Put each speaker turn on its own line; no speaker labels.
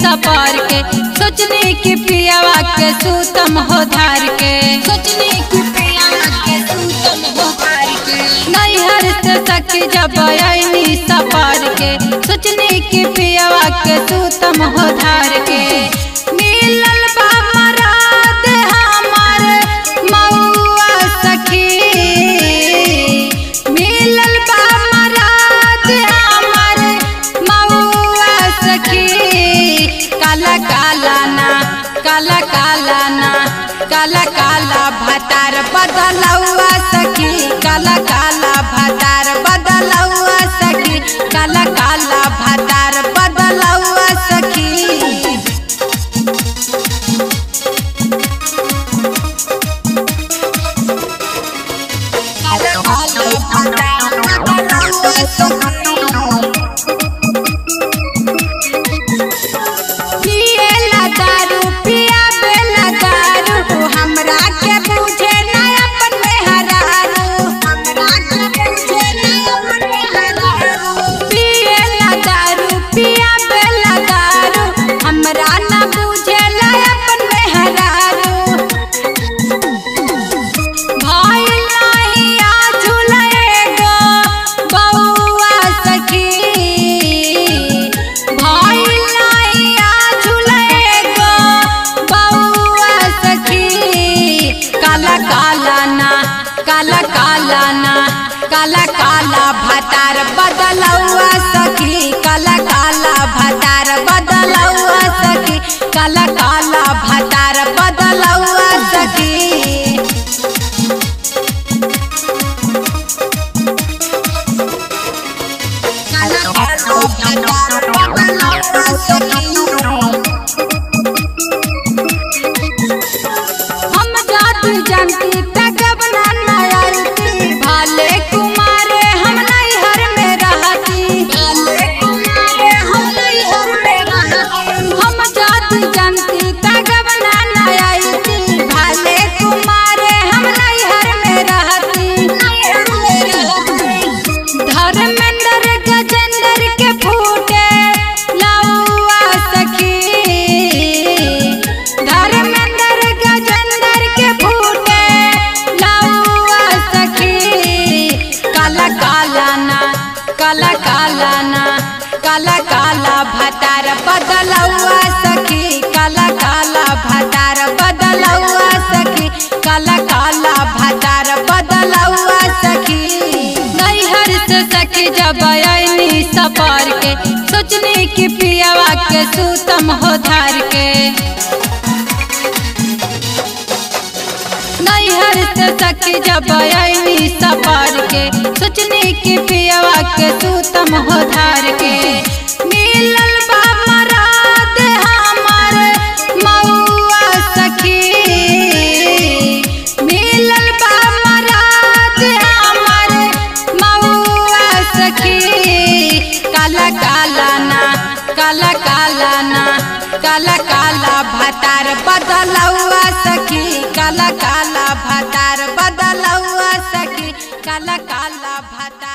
सपार के सोचनी की पियावा के सूतम हो धार के। सखी जब आईनी सपार के, सोचनी की पियावा के हो धार के। सखी। काला काला भतार बदलौआ सखी। काला काला भतार सखी। काला काला भतार बदलौआ सखी। काला काला भतार बदलौआ सखी, काला काला भतार बदलौआ सखी, काला काला भतार बदलौआ सखी। हम जादू जानती काला काला बदलौआ सखी, काला काला भतार बदलौआ सखी, काला काला भतार बदलौआ सखी। नैहर से सखी जब आईनी सपार के, सोचनी की पियावा के सूतम हो धार के। नैहर से सखी जब आईनी सपार के, सोचनी की पियावा के सूतम हो धार के। काला काला ना, काला काला ना, काला काला भतार बदलौआ सखी, काला काला भतार बदलौआ सखी, काला काला भतार